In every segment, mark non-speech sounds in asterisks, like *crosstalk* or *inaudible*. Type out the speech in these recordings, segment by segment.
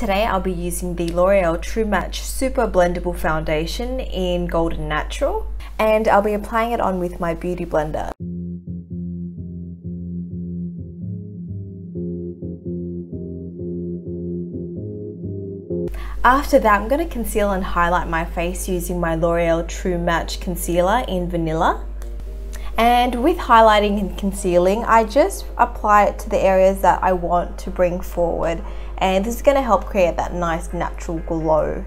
Today I'll be using the L'Oreal True Match Super Blendable Foundation in Golden Natural and I'll be applying it on with my Beauty Blender. After that, I'm going to conceal and highlight my face using my L'Oreal True Match Concealer in Vanilla. And with highlighting and concealing, I just apply it to the areas that I want to bring forward. And this is going to help create that nice natural glow.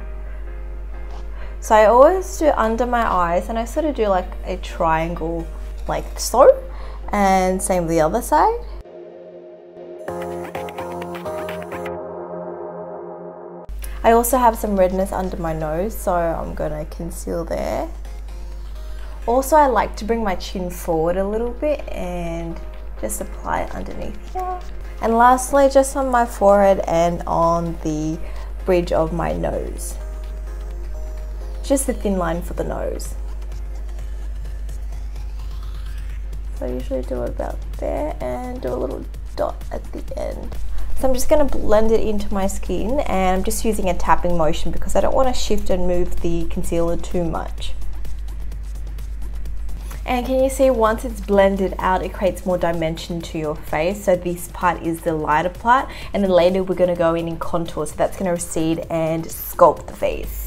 So I always do under my eyes and I sort of do like a triangle like so. And same with the other side. I also have some redness under my nose, so I'm gonna conceal there. Also, I like to bring my chin forward a little bit and just apply it underneath here. And lastly, just on my forehead and on the bridge of my nose. Just a thin line for the nose. So I usually do about there and do a little dot at the end. So I'm just going to blend it into my skin and I'm just using a tapping motion because I don't want to shift and move the concealer too much. And can you see once it's blended out, it creates more dimension to your face. So this part is the lighter part and then later we're going to go in and contour. So that's going to recede and sculpt the face.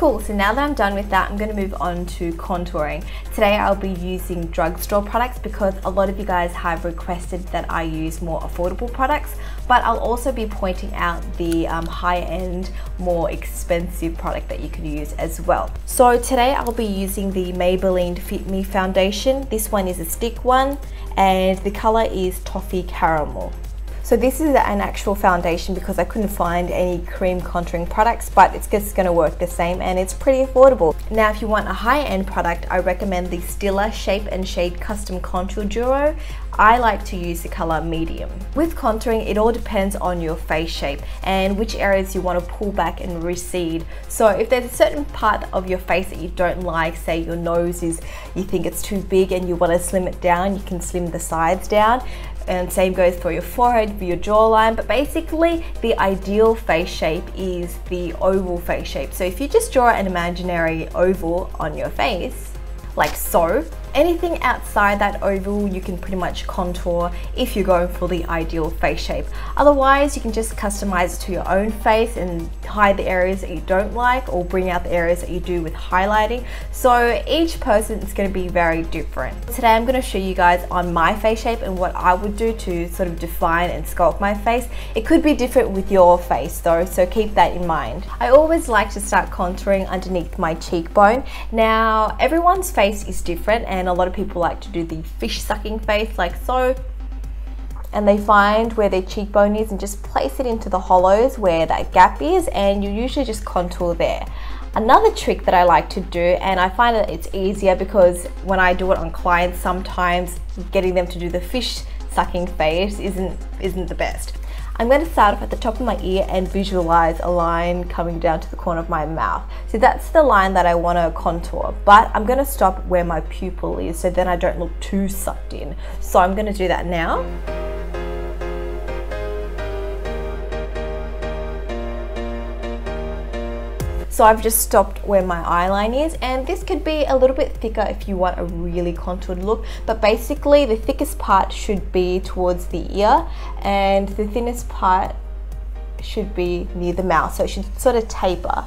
Cool, so now that I'm done with that, I'm gonna move on to contouring. Today I'll be using drugstore products because a lot of you guys have requested that I use more affordable products, but I'll also be pointing out the um, high-end, more expensive product that you can use as well. So today I'll be using the Maybelline Fit Me Foundation. This one is a stick one, and the color is Toffee Caramel. So this is an actual foundation because I couldn't find any cream contouring products, but it's just gonna work the same and it's pretty affordable. Now, if you want a high-end product, I recommend the Stila Shape and Shade Custom Contour Duo. I like to use the color medium. With contouring, it all depends on your face shape and which areas you want to pull back and recede. So if there's a certain part of your face that you don't like, say your nose is, you think it's too big and you want to slim it down, you can slim the sides down and same goes for your forehead, for your jawline, but basically the ideal face shape is the oval face shape. So if you just draw an imaginary oval on your face, like so, Anything outside that oval you can pretty much contour if you're going for the ideal face shape. Otherwise you can just customize it to your own face and hide the areas that you don't like or bring out the areas that you do with highlighting. So each person is going to be very different. Today I'm going to show you guys on my face shape and what I would do to sort of define and sculpt my face. It could be different with your face though, so keep that in mind. I always like to start contouring underneath my cheekbone. Now everyone's face is different and a lot of people like to do the fish sucking face like so and they find where their cheekbone is and just place it into the hollows where that gap is and you usually just contour there. Another trick that I like to do and I find that it's easier because when I do it on clients sometimes getting them to do the fish sucking face isn't isn't the best. I'm going to start off at the top of my ear and visualize a line coming down to the corner of my mouth. So that's the line that I want to contour, but I'm going to stop where my pupil is so then I don't look too sucked in. So I'm going to do that now. So I've just stopped where my eyeline is and this could be a little bit thicker if you want a really contoured look but basically the thickest part should be towards the ear and the thinnest part should be near the mouth so it should sort of taper.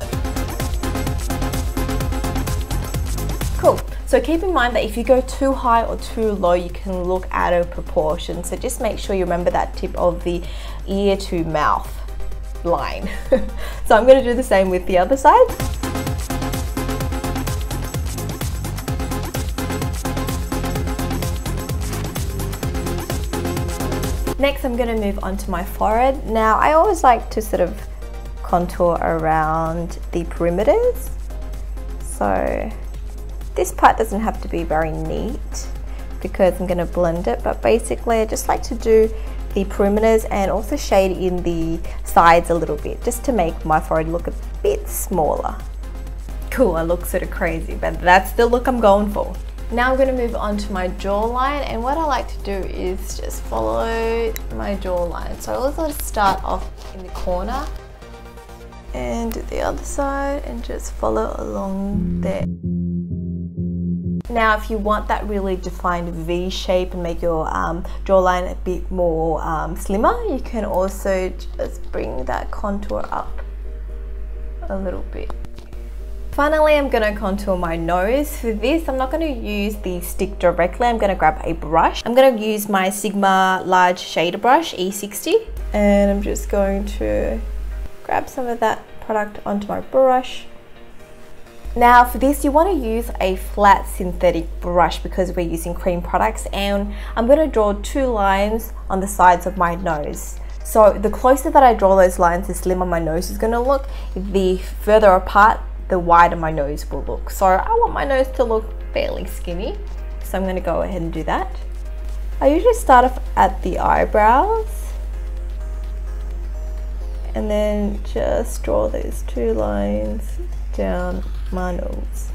Cool. So keep in mind that if you go too high or too low, you can look out of proportion. So just make sure you remember that tip of the ear to mouth line. *laughs* so I'm going to do the same with the other side. Next I'm going to move on to my forehead. Now I always like to sort of contour around the perimeters. So this part doesn't have to be very neat because I'm going to blend it but basically I just like to do the perimeters and also shade in the sides a little bit just to make my forehead look a bit smaller. Cool, I look sort of crazy, but that's the look I'm going for. Now I'm going to move on to my jawline and what I like to do is just follow my jawline. So I always start off in the corner and do the other side and just follow along there. Now if you want that really defined V shape and make your um, jawline a bit more um, slimmer, you can also just bring that contour up a little bit. Finally, I'm going to contour my nose. For this, I'm not going to use the stick directly. I'm going to grab a brush. I'm going to use my Sigma Large Shader Brush E60. And I'm just going to grab some of that product onto my brush. Now for this, you want to use a flat synthetic brush because we're using cream products and I'm going to draw two lines on the sides of my nose. So the closer that I draw those lines, the slimmer my nose is going to look. The further apart, the wider my nose will look. So I want my nose to look fairly skinny. So I'm going to go ahead and do that. I usually start off at the eyebrows and then just draw those two lines down my nose.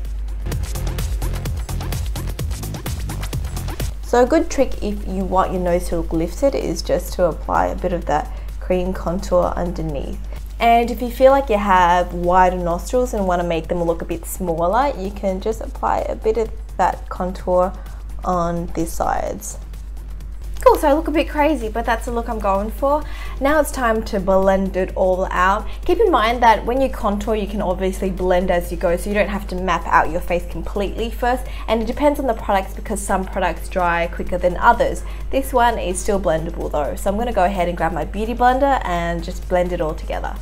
So a good trick if you want your nose to look lifted is just to apply a bit of that cream contour underneath. And if you feel like you have wider nostrils and want to make them look a bit smaller, you can just apply a bit of that contour on the sides. Cool, so I look a bit crazy, but that's the look I'm going for. Now it's time to blend it all out. Keep in mind that when you contour, you can obviously blend as you go, so you don't have to map out your face completely first. And it depends on the products because some products dry quicker than others. This one is still blendable though, so I'm gonna go ahead and grab my Beauty Blender and just blend it all together.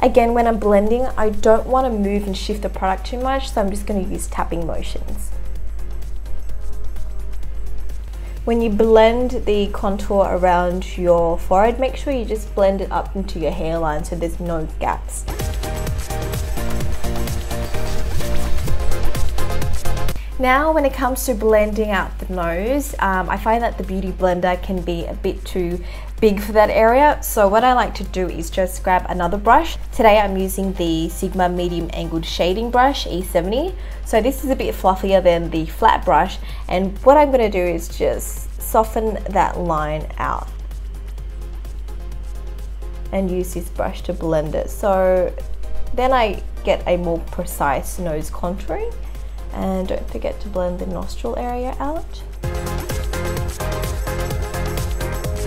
Again, when I'm blending, I don't wanna move and shift the product too much, so I'm just gonna use tapping motions. When you blend the contour around your forehead, make sure you just blend it up into your hairline so there's no gaps. Now when it comes to blending out the nose, um, I find that the Beauty Blender can be a bit too big for that area. So what I like to do is just grab another brush. Today I'm using the Sigma Medium Angled Shading Brush E70. So this is a bit fluffier than the flat brush. And what I'm gonna do is just soften that line out and use this brush to blend it. So then I get a more precise nose contouring and don't forget to blend the nostril area out.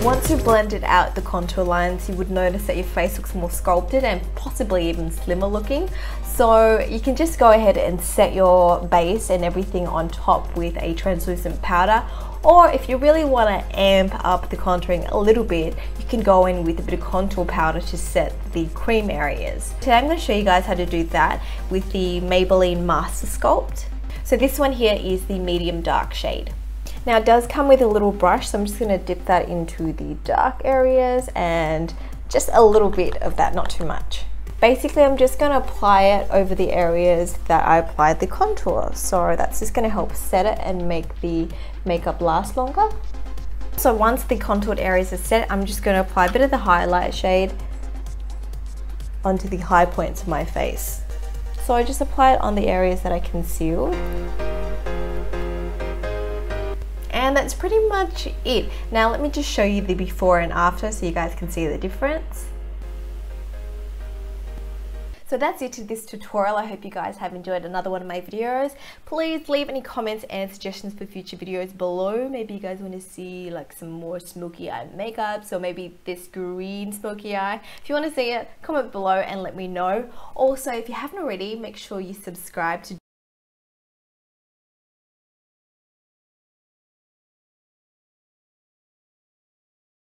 Once you've blended out the contour lines, you would notice that your face looks more sculpted and possibly even slimmer looking. So you can just go ahead and set your base and everything on top with a translucent powder. Or if you really want to amp up the contouring a little bit, you can go in with a bit of contour powder to set the cream areas. Today I'm going to show you guys how to do that with the Maybelline Master Sculpt. So this one here is the medium dark shade. Now it does come with a little brush, so I'm just gonna dip that into the dark areas and just a little bit of that, not too much. Basically, I'm just gonna apply it over the areas that I applied the contour. So that's just gonna help set it and make the makeup last longer. So once the contoured areas are set, I'm just gonna apply a bit of the highlight shade onto the high points of my face. So I just apply it on the areas that I concealed. And that's pretty much it. Now let me just show you the before and after so you guys can see the difference. So that's it to this tutorial. I hope you guys have enjoyed another one of my videos. Please leave any comments and suggestions for future videos below. Maybe you guys want to see like some more smoky eye makeups or maybe this green smoky eye. If you want to see it, comment below and let me know. Also, if you haven't already, make sure you subscribe to